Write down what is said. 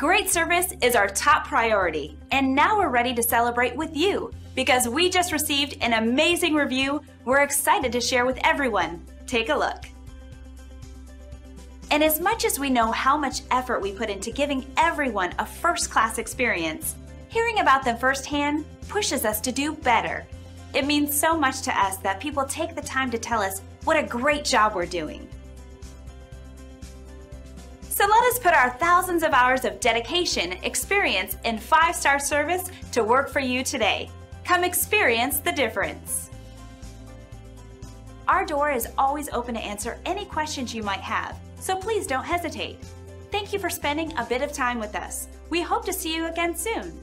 Great service is our top priority, and now we're ready to celebrate with you because we just received an amazing review we're excited to share with everyone. Take a look. And as much as we know how much effort we put into giving everyone a first class experience, hearing about them firsthand pushes us to do better. It means so much to us that people take the time to tell us what a great job we're doing. So let us put our thousands of hours of dedication, experience, and five star service to work for you today. Come experience the difference. Our door is always open to answer any questions you might have, so please don't hesitate. Thank you for spending a bit of time with us. We hope to see you again soon.